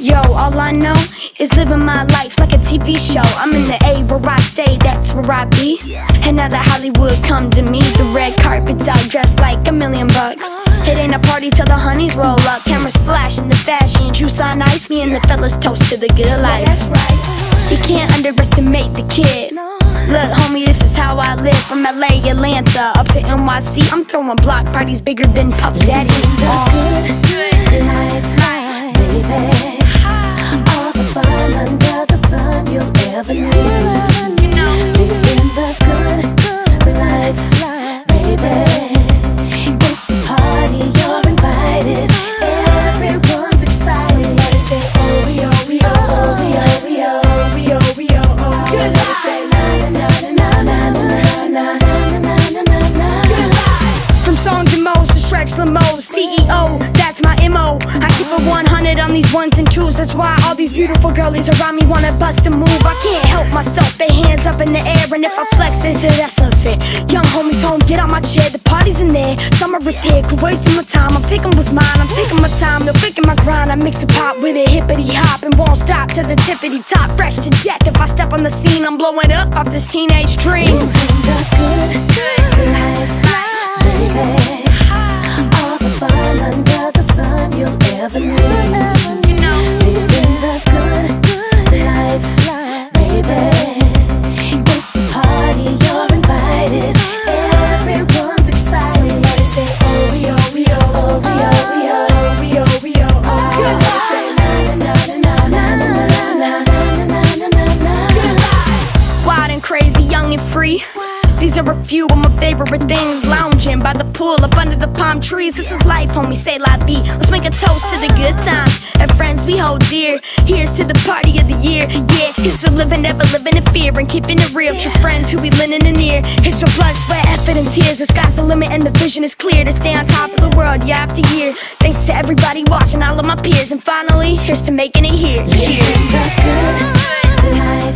Yo, all I know is living my life like a TV show. I'm in the A where I stay, that's where I be. And now that Hollywood come to me, the red carpet's out dressed like a million bucks. It ain't a party till the honeys roll up, cameras flashing the fashion, juice on ice. Me and the fellas toast to the good life. That's right. You can't underestimate the kid. Look, homie, this is how I live from LA, Atlanta, up to NYC. I'm throwing block parties bigger than Puff Daddy. CEO, that's my MO. I keep it 100 on these ones and twos. That's why all these beautiful girlies around me wanna bust a move. I can't help myself, they hands up in the air. And if I flex, they say that's unfair. Young homies home, get out my chair, the party's in there. Summer is here, quit wasting my time. I'm taking what's mine, I'm taking my time. No faking my grind, I mix the pop with a hippity hop and won't stop to the tippity top. Fresh to death, if I step on the scene, I'm blowing up off this teenage dream. Living the good life, These are a few of my favorite things. Lounging by the pool, up under the palm trees. This is life, homie. Say la vie. Let's make a toast to the good times and friends we hold dear. Here's to the party of the year. Yeah, here's to living, never living in fear and keeping it real. True friends who we lending an ear. Here's to blood, sweat, effort, and tears. The sky's the limit and the vision is clear to stay on top of the world year after year. Thanks to everybody watching, all of my peers. And finally, here's to making it here. Cheers. The good life.